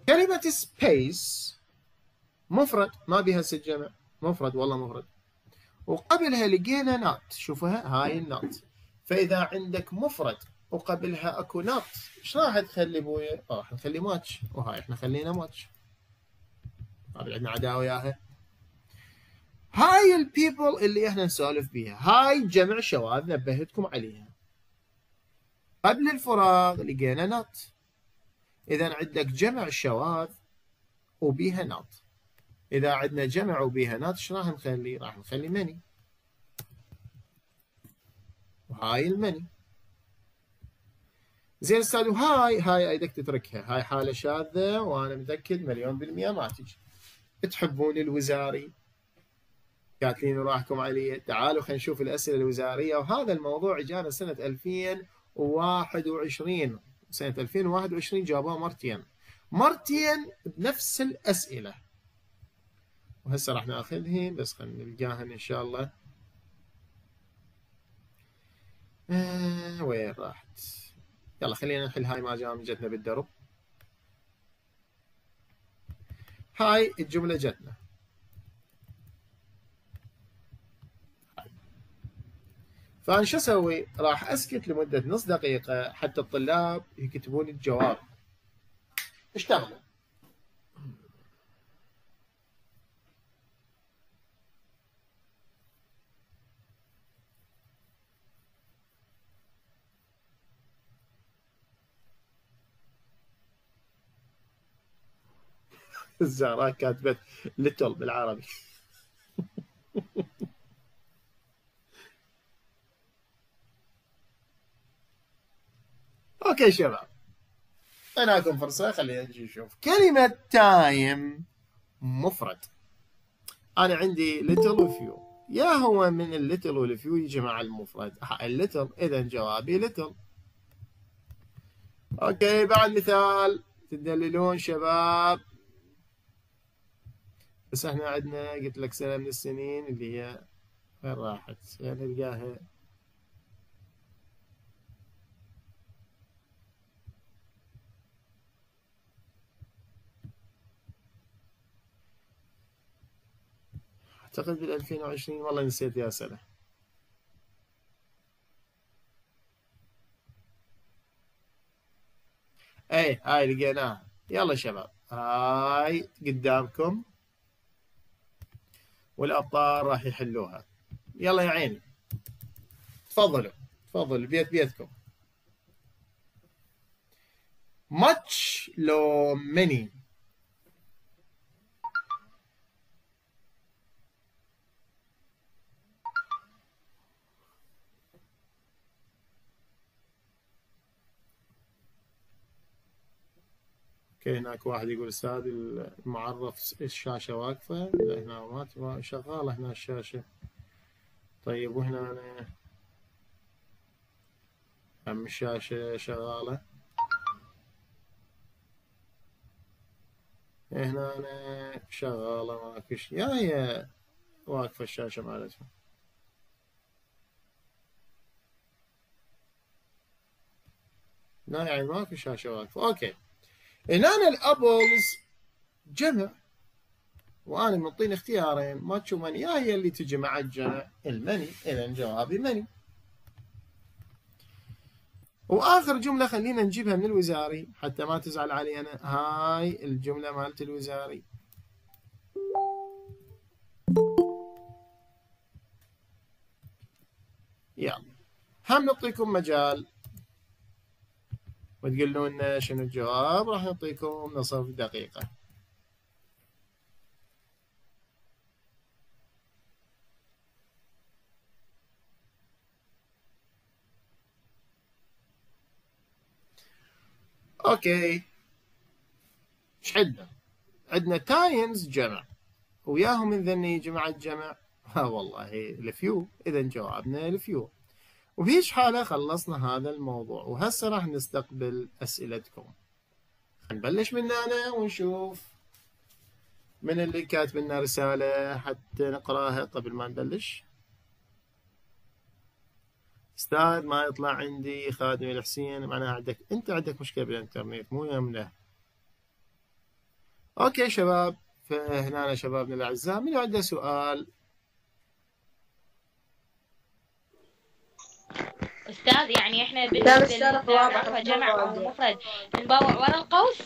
كلمة space مفرد ما بها جمع مفرد والله مفرد. وقبلها لقينا نات شوفها هاي النات. فإذا عندك مفرد وقبلها أكو نات إيش راح تخلي بويا؟ راح نخلي ماتش. وهاي إحنا خلينا ماتش. هذا عندنا عداوه وياها. هاي ال people اللي إحنا نسولف بيها. هاي جمع شواذ نبهتكم عليها. قبل الفراغ لقينا not إذا عندك جمع شواذ وبيها not إذا عندنا جمع وبيها not إيش راح نخلي؟ راح نخلي many وهاي وهاي المني زين أستاذ وهاي هاي أيدك تتركها. هاي حالة شاذة وأنا متأكد مليون بالمية ما تجي. تحبون الوزاري؟ كاتلين وراحكم علي تعالوا خلينا نشوف الأسئلة الوزارية. وهذا الموضوع جانا سنة 2021 سنة 2021 جابوه مرتين مرتين بنفس الأسئلة. وهسه راح ناخذهم بس خلينا نلقاهن إن شاء الله. آه وين راحت؟ يلا خلينا نحل هاي ما جام جتنا بالدرب. هاي الجملة جتنا فأنا شو أسوي؟ راح أسكت لمدة نص دقيقة حتى الطلاب يكتبون الجواب. اشتغلوا الزهراء كاتبت little بالعربي. Okay شباب. اعطيناكم فرصة خلينا نجي نشوف. كلمة time مفرد. أنا عندي little و few يا هو من ال little وال few يجي مع المفرد. ال little إذا جوابي little أوكي بعد مثال. تدللون شباب. بس إحنا عندنا قلت لك سنة من السنين اللي هي وين راحت؟ يعني نلقاها أعتقد بال 2020 والله نسيت يا سنة. اي هاي لقيناها. يلا شباب هاي قدامكم. والأبطال راح يحلوها. يلا يا عيني. تفضلوا. تفضل البيت بيتكم. Much لو many. أوكي هناك واحد يقول أستاذ المعرف الشاشة واقفة هنا ما شغاله هنا الشاشة. طيب وهنا أنا هم الشاشة شغالة؟ هنا أنا شغالة ما في شيء. يا هي واقفة الشاشة مالتهم لا يعني ما في شاشة واقفة. Okay. هنا ال apples جمع. وأنا معطيني اختيارين. much و many. يا هي اللي تجي مع الجمع. ال many اذا جوابي many وآخر جملة خلينا نجيبها من الوزاري. حتى ما تزعل علي أنا. هاي الجملة مالت الوزاري. يلا. هم نعطيكم مجال. وتقولون لنا شنو الجواب؟ راح نعطيكم نصف دقيقة. okay. إيش عندنا؟ عندنا times جمع. وياهم من ذني جمع؟ الجمع ها والله ال few. اذا جوابنا ال few. وبهيج حالة خلصنا هذا الموضوع. وهسه راح نستقبل أسئلتكم. نبلش من هنا ونشوف من اللي كاتب لنا رسالة حتى نقراها قبل ما نبلش. أستاذ ما يطلع عندي. خادم الحسين معناها عندك أنت عندك مشكلة بالإنترنت مو يمنا Okay شباب فهنا شبابنا الأعزاء من عنده سؤال؟ أستاذ يعني إحنا بالنسبة جمع أو مفرد. نباوع ورا القوس؟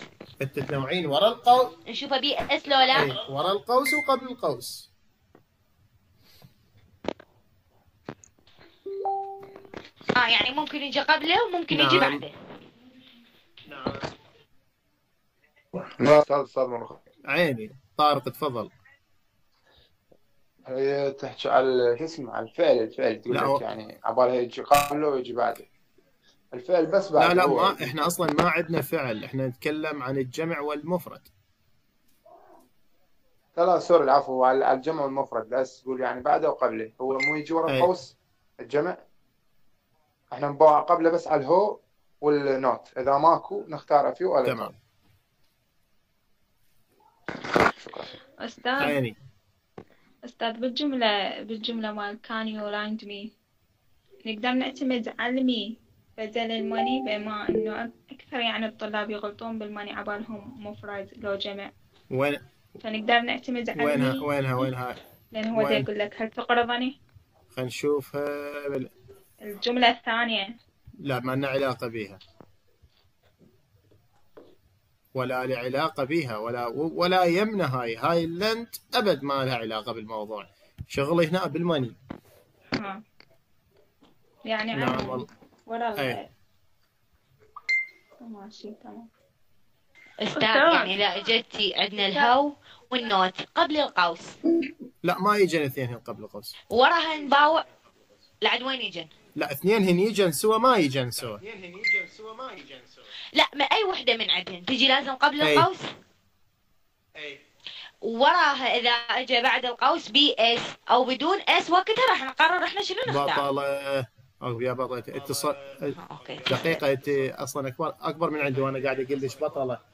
أنت تنوعين ورا القوس. نشوفه بي s لو لا. اي ورا القوس وقبل القوس. آه يعني ممكن يجي قبله وممكن يجي نعم. بعده. لا أستاذ أستاذ مرخص عيني طارق تفضل. هي تحكي على شو اسمه على الفعل الفعل تقول لك يعني عبالها يجي قبله ويجي بعده. الفعل بس بعد لا لا ما إحنا أصلا ما عندنا فعل إحنا نتكلم عن الجمع والمفرد. لا لا سوري العفو على على الجمع والمفرد بس تقول يعني بعده وقبله. هو مو يجي ورا أي. القوس؟ الجمع؟ إحنا نبوع قبله بس على ال how وال not. إذا ماكو نختار فيه ولا تمام. أستاذ. عيني. أستاذ بالجملة بالجملة مال can you lend me نقدر نعتمد على ال me بدل ال money بما إنه أكثر يعني الطلاب يغلطون بال money عبالهم مفرد لو جمع. وين؟ فنقدر نعتمد على وينها؟ وينها؟ وينها؟ لأن هو وين؟ يقول لك هل تقرضني خلينا نشوفها بال... الجملة الثانية. لا ما لنا علاقة بها ولا له علاقة بها ولا ولا يمنى هاي هاي اللنت أبد ما لها علاقة بالموضوع. شغلي هنا بالماني. ها. يعني نعم والله. أي. ال ماشي تمام. أستاذ يعني لا اجتي عندنا ال how وال not قبل القوس. لا ما يجن اثنين هن قبل قوس وراها نباوع. لعد وين يجن؟ لا اثنين هن يجن سوا ما يجن سوا. لا ما أي وحدة من عندهن تجي لازم قبل أي. القوس؟ وراها إذا أجى بعد القوس بي s أو بدون s وقتها راح نقرر إحنا شنو نختار. بطلة أو يا بطلة اتصل دقيقة أنت أصلا أكبر أكبر من عندي وأنا قاعد أقول لك بطلة.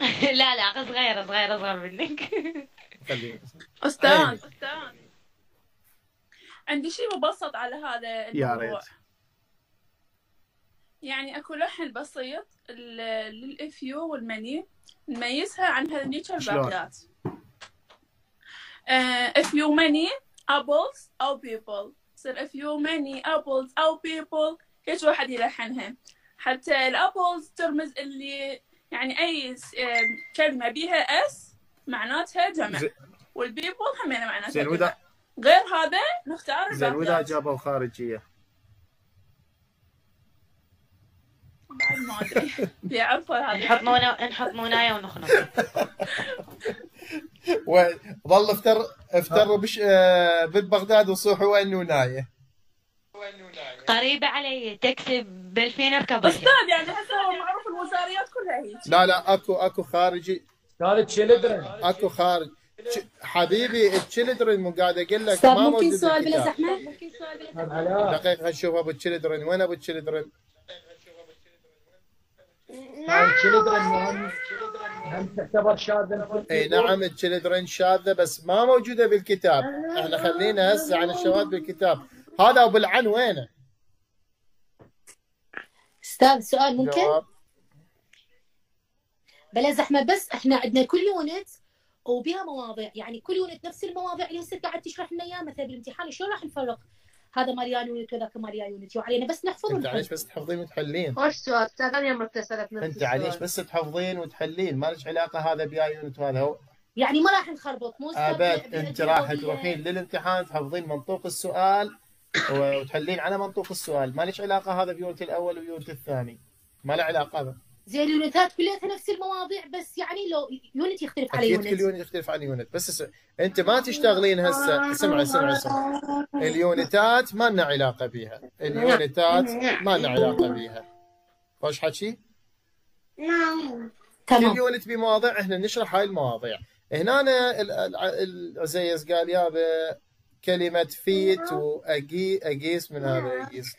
لا لا صغيره صغيره اصغر منك. خليني أستاذ. عندي شيء مبسط على هذا يا الموضوع ريت. يعني أكو لحن بسيط للإفيو والمني نميزها عن هذنيك؟ الباقيات if you many apples أو people يصير if you many apples أو people هيك واحد يلحنها. حتى الأبلز ترمز اللي يعني آم، كلمة بيها اس معناتها جمع. والبيبل همينة معناتها زين غير هذا نختار زين الباقيات جابوا خارجية. بعد ما ادري بيعرفوا هذا نحط مونا نحط منايا ونخنق. وظل افتر افتروا بش آه، ببغداد وصوحوا وين نوناية؟ قريبة علي تكسب ب 2000 اركب أستاذ يعني هسه معروف المساريات كلها هيك. لا لا اكو أكو خارجي. قال تشيلدرن. أكو خارج. حبيبي التشيلدرن مو قاعد أقول لك ما ممكن سؤال بلا بالكتاب. زحمة؟ دقيقة نشوف أبو التشيلدرن وين أبو التشيلدرن children هم هم تعتبر شاذا إي نعم ال children شاذة بس ما موجودة بالكتاب. إحنا خلينا هسه عن الشواذ بالكتاب. هذا أبو العن وينه؟ أستاذ سؤال ممكن؟ جواب. بلا زحمة بس إحنا عندنا كل unit وبها مواضيع. يعني كل unit نفس المواضيع اللي هسه قاعد تشرح لنا اياها مثلا بالامتحان شلون راح نفرق؟ هذا مليان unit وذاك مليان unit وعلينا بس نحفظ أنت عليش بس تحفظين وتحلين. خوش سؤال؟ أستاذ أنا يوم اتصلت نفس أنت عليش. بس تحفظين وتحلين. ما لك علاقة هذا بيا unit وهذا هو؟ يعني ما راح نخربط مو أبد بي- أنت راح تروحين للامتحان تحفظين منطوق السؤال وتحلين على منطوق السؤال. ما لك علاقة هذا ب unit الأول و unit الثاني. ما له علاقة هذا. زي اليونتات كلها نفس المواضيع بس يعني لو unit يختلف على أكيد كل unit unit يختلف عن unit بس اس... أنت ما تشتغلين هسه. اسمع اسمع اسمع. اليونتات ما لنا علاقة بيها. اليونتات ما لنا علاقة بيها. خوش حكي؟ كل يونت بمواضيع إحنا نشرح هاي المواضيع. هنا العزيز قال يابا كلمة فيت وأقي أقيس من هذا أقيس.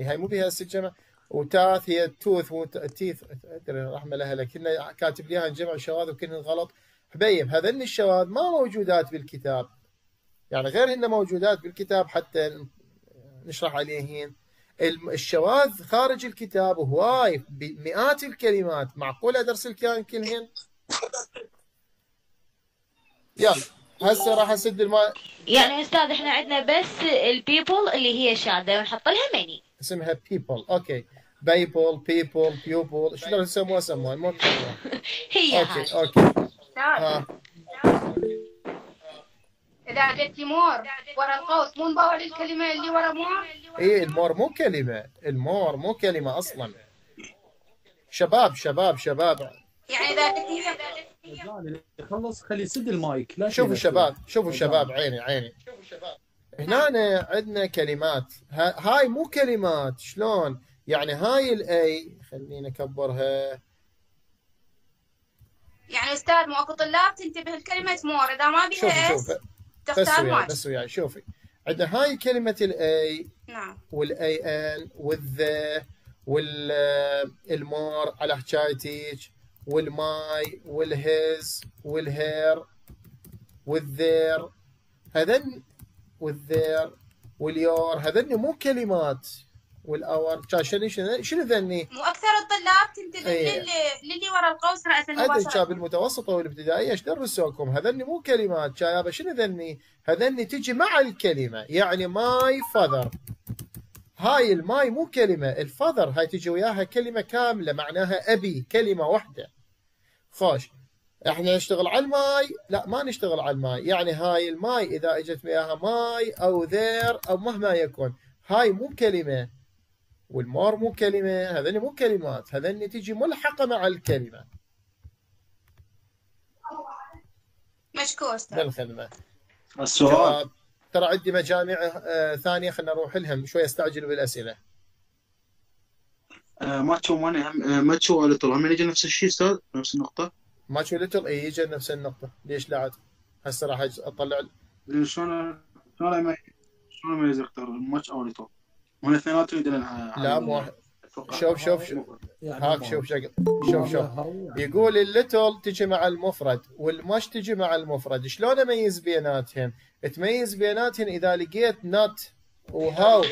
إي هاي مو بها الجمع وتاث هي توث مو ت- تيث أدري رحمة الله لك كنا كاتب لي إياها جمع شواذ وكنا غلط. حبيب هذن الشواذ ما موجودات بالكتاب. يعني غير انه موجودات بالكتاب حتى نشرح عليهن الشواذ خارج الكتاب هواي بمئات الكلمات. معقول أدرس الكائن كلهن يلا هسه راح أسد الماء يعني أستاذ إحنا عندنا بس البيبل اللي هي شاذة ونحط لها مني اسمها people. أوكي. بيبل بيبل بيوبل شلون يسموها سموها مو هي okay هاي okay ها إذا جت more ورا القوس مو نبوع الكلمة اللي ورا more إيه ال more مو كلمة. ال more مو كلمة أصلا. شباب شباب شباب. يعني إذا جت خلص. خلي يسد المايك. لا شوفوا شباب شوفوا شباب. عيني عيني. هنا عندنا كلمات. ها- هاي مو كلمات. شلون؟ يعني هاي ال a خلينا نكبرها يعني أستاذ مو أكو طلاب تنتبه لكلمة more إذا ما بيها شوفي s بس تختار much بس وياي شوفي. عندنا هاي كلمة ال a نعم. وال an وال the وال more على حكايتك وال my وال his وال her وال their هذن وال their وال your هذن مو كلمات. وال our شنو شنو شنو ذني؟ مو أكثر الطلاب تنتبه إيه. للي ورا القوس رأس ادري كان المباشرة بالمتوسطه والابتدائيه إيش درسوكم؟ هذني مو كلمات يابا شنو ذني؟ هذني تجي مع الكلمة. يعني my father هاي ال my مو كلمة ال father هاي تجي وياها كلمة كاملة معناها أبي كلمة واحدة. خوش. إحنا نشتغل على ال my؟ لا ما نشتغل على ال my. يعني هاي ال my إذا اجت وياها my أو their أو مهما يكن هاي مو كلمة. وال more مو كلمة هذني مو كلمات هذني تجي ملحقة مع الكلمة. مشكور أستاذ بالخدمه السؤال. ترى عندي مجاميع آه، ثانية خلينا نروح لهم شوي استعجلوا بالأسئلة. آه، much و many هم آه، much و طلع هم يجي نفس الشيء أستاذ نفس النقطة؟ much و little إي يجي نفس النقطة. ليش لا عاد؟ هسه راح أطلع. شلون شلون ما شلون ما يختار؟ ال much أو little هم الاثنيناتهم يدلون على لا مو واحد. شوف شوف شوف يعني هاك شوف شكل شوف شوف. يقول ال little تجي مع المفرد وال much تجي مع المفرد. شلون أميز بيناتهم؟ تميز بيناتهم إذا لقيت not و how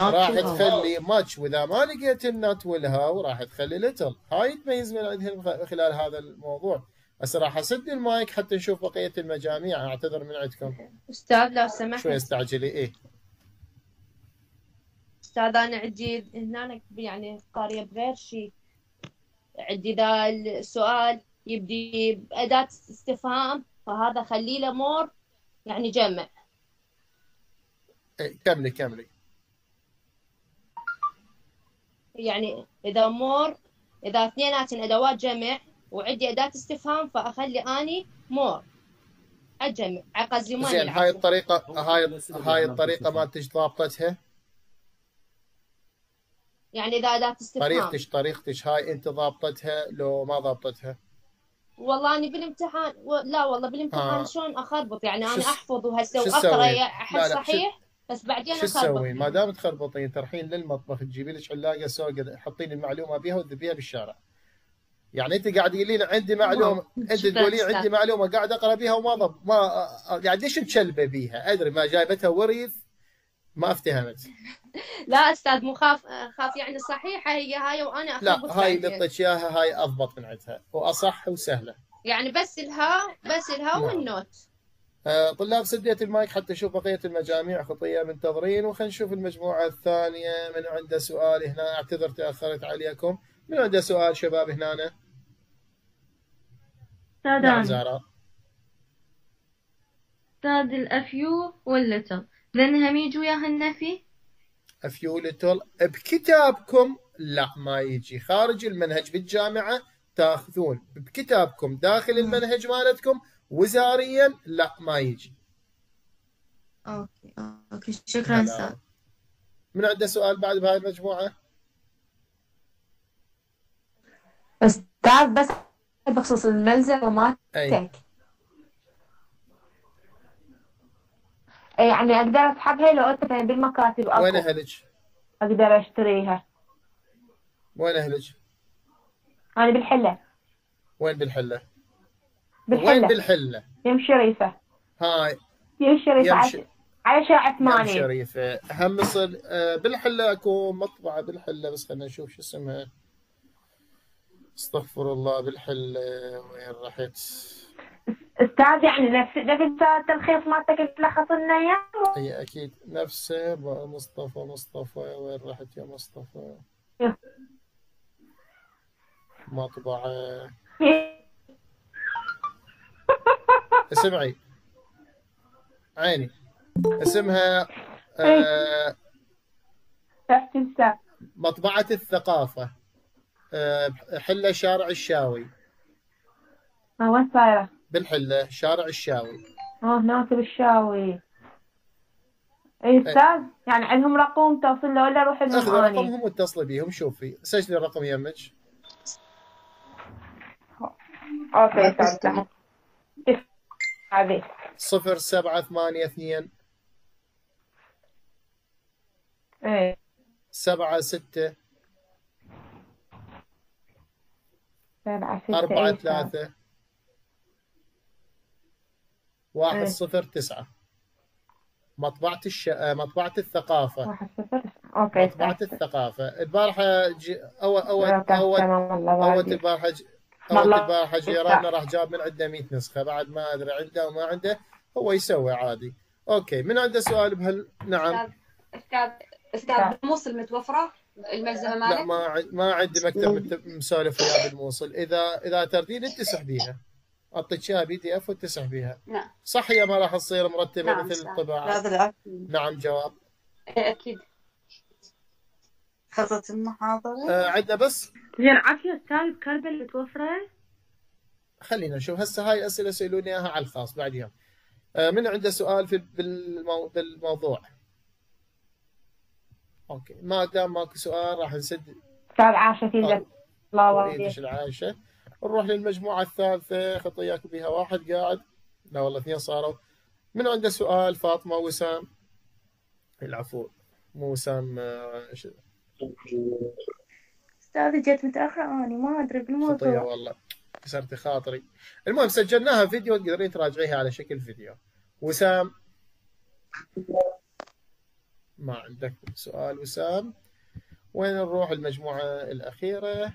راح. تخلي much وإذا ما لقيت ال not وال how راح تخلي little هاي تميز من عندهم خلال هذا الموضوع. هسه راح أسد المايك حتى نشوف بقية المجاميع. أعتذر من عندكم. أستاذ لو سمحت. شوي استعجلي إيه. أستاذ أنا عندي هنا يعني قارية بغير شيء عندي ذا السؤال يبدي بأداة استفهام فهذا خليه له more يعني جمع. إيه، كملي كملي. يعني إذا more إذا اثنيناتن أدوات جمع وعندي أداة استفهام فأخلي أني more. أجمع قصدي many زين هاي الطريقة هاي هاي الطريقة ما تج ضابطتها؟ يعني إذا أداة استفهام طريقتش طريقتش هاي أنت ضابطتها لو ما ضابطتها والله أنا بالامتحان و... لا والله بالامتحان آه. شلون أخربط يعني س- أحفظ وهسه لا، شو- صحيح بس بعدين شو تسوي؟ ما دام تخربطين تروحين للمطبخ تجيبي لك علاقة سوق حطين المعلومة بيها وتذبيها بالشارع. يعني أنت قاعد تقولين عندي معلومة أنت أستاذ. عندي معلومة قاعد أقرأ بيها وما ضب ما قاعديش تشلبه بيها أدري ما جايبتها وريث ما افتهمت لا أستاذ مو خاف خاف يعني صحيحة هي هاي وأنا لا هاي اللي. اعطيتك اياها هاي أضبط من عندها. واصح وسهلة. يعني بس الها بس الها نعم. والنوت. آه، طلاب سديت المايك حتى أشوف بقية المجاميع خطية منتظرين وخلينا نشوف المجموعة الثانية. من عنده سؤال هنا؟ أعتذر تأخرت عليكم. من عنده سؤال شباب هنا؟ نعم أنا زهراء أستاذ الأفيو واللتر لأنهم يجوا وياها النفي a few و little بكتابكم لا ما يجي. خارج المنهج بالجامعة تأخذون. بكتابكم داخل المنهج مالتكم وزاريا لا ما يجي. okay okay شكرا أستاذ هلا. من عنده سؤال بعد بهاي المجموعة؟ أستاذ بس بخصوص الملزمة ما اي تك يعني أقدر أسحبها لو أنت بالمكاتب أكو وين أهلك؟ أقدر أشتريها وين أهلك؟ أنا بالحلة وين بالحلة؟ وين بالحلة بالحله؟ يم شريفة هاي يم شريفة يم على شارع يم ثمانية شريفة هم مصر آه، بالحلة أكو مطبعة بالحلة بس خلينا نشوف شو اسمها استغفر الله بالحلة وين رحت؟ أستاذ يعني نفس نفس التلخيص مالتك اللي لخص لنا إياه؟ هي أكيد. نفسه مصطفى مصطفى وين رحت يا مصطفى؟ مطبعة. اسمعي. عيني. اسمها آه، مطبعة الثقافة. آه، حلة شارع الشاوي. ما وين صايرة؟ بالحلة شارع الشاوي. آه هناك بالشاوي اي أستاذ؟ يعني عندهم رقم توصل له ولا أروح أخذ لهم أني؟ رقمهم واتصلي بيهم شوفي. سجلي الرقم يمك. أوكي أستاذ. صفر سبعة ثمانية اثنين. إيه. سبعة ستة. سبعة ستة أربعة إيه،. ثلاثة. واحد إيه. صفر تسعة. مطبعة الش... آه، مطبعة الثقافة. واحد صفر. أوكي مطبعة أستاذ الثقافة. البارحة لا، أول تمام، الله أول يبارك. البارحة ج... والله البارحة. جيراننا راح جاب من عنده 100 نسخة. بعد ما أدري عنده وما عنده هو يسوي عادي. okay من عنده سؤال بهال نعم. أستاذ أستاذ بالموصل متوفرة؟ الملزمة لا مالك؟ ما عن- ما عندي مكتب مسولف وياه بالموصل إذا إذا تردين أنت تسحبيها إياها PDF وتسحبيها نعم. صح هي ما راح تصير مرتبة نعم مثل أستاذ. الطباعة؟ نعم جواب. إيه، أكيد. خلصت المحاضرة؟ آه عندنا بس. زين عافية أستاذ بكربلاء متوفرة خلينا نشوف. هسه هاي أسئلة سالوني إياها على الخاص بعد يوم. آه، من عنده سؤال في بالمو... بالموضوع؟ أوكي. ما دام ماكو سؤال راح نسد. أستاذ عاشة في آه، الله يوفقك العايشه نروح للمجموعة الثالثة خطياك بها واحد قاعد. لا والله اثنين صاروا. من عنده سؤال؟ فاطمة وسام. العفو مو وسام آه، ش- أستاذ جيت متأخرة اني ما أدري خطيه بالموضوع والله. كسرت خاطري. المهم سجلناها فيديو تقدرين تراجعيها على شكل فيديو. وسام؟ ما عندك سؤال وسام. وين نروح؟ المجموعة الأخيرة.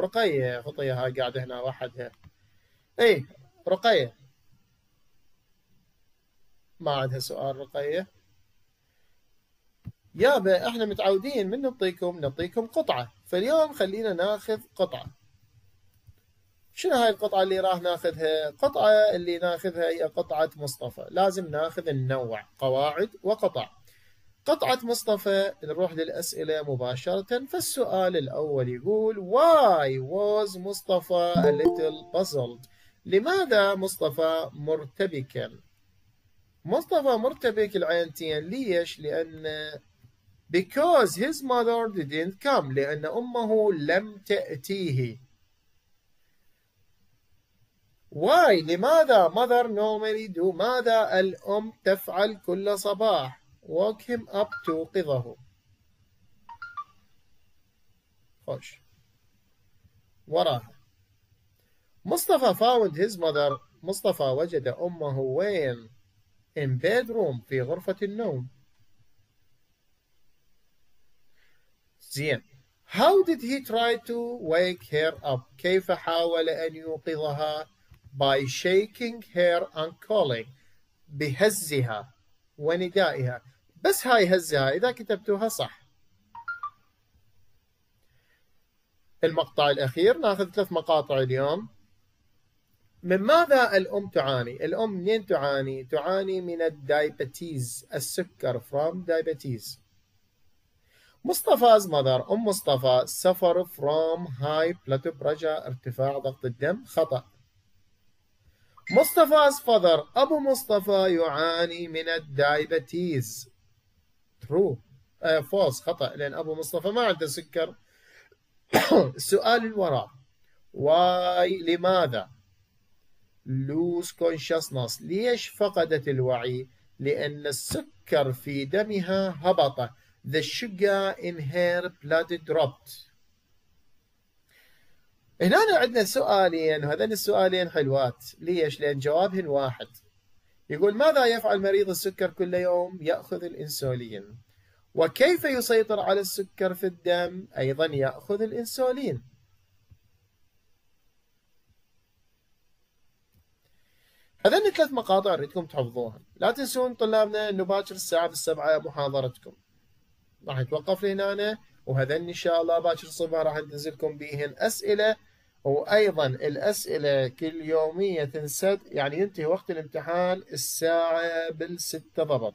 رقية خطية هاي قاعدة هنا وحدها اي رقية ما عندها سؤال رقية يابا إحنا متعودين من نعطيكم نعطيكم قطعة. فاليوم خلينا ناخذ قطعة. شنو هاي القطعة اللي راح ناخذها؟ قطعة اللي ناخذها هي قطعة مصطفى. لازم ناخذ النوع قواعد وقطع. قطعة مصطفى نروح للأسئلة مباشرة فالسؤال الأول يقول Why was مصطفى a little puzzled لماذا مصطفى مرتبكا؟ مصطفى مرتبك العينتين ليش؟ لأن because his mother didn't come لأن أمه لم تأتيه. Why لماذا mother normally do ماذا الأم تفعل كل صباح؟ Woke him up توقظه خوش وراها مصطفى found his mother مصطفى وجد أمه وين in bedroom في غرفة النوم زين How did he try to wake her up كيف حاول أن يوقظها by shaking her and calling بهزها وندائها بس هاي هزها إذا كتبتوها صح. المقطع الأخير ناخذ ثلاث مقاطع اليوم. من ماذا الأم تعاني؟ الأم منين تعاني؟ تعاني من ال diabetes السكر from diabetes. مصطفى's mother أم مصطفى suffer from high blood pressure ارتفاع ضغط الدم خطأ. مصطفى's father أبو مصطفى يعاني من ال diabetes. True آه false خطأ. لأن أبو مصطفى ما عنده سكر. السؤال اللي وراه why لماذا lose consciousness ليش فقدت الوعي؟ لأن السكر في دمها هبط the sugar in her blood dropped. هنا عندنا سؤالين. وهذين السؤالين حلوات. ليش؟ لأن جوابهن واحد. يقول ماذا يفعل مريض السكر كل يوم؟ يأخذ الإنسولين. وكيف يسيطر على السكر في الدم؟ أيضا يأخذ الإنسولين. هذين ثلاث مقاطع أريدكم تحفظوها. لا تنسون طلابنا أنه باكر الساعة السبعة محاضرتكم. راح نتوقف لهنا وهذين إن شاء الله باكر الصبح راح ننزلكم بهن أسئلة وأيضا الأسئلة كل يومية تنسد يعني ينتهي وقت الامتحان الساعة بالستة ضبط.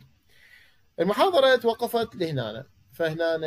المحاضرة توقفت لهنا. فهنا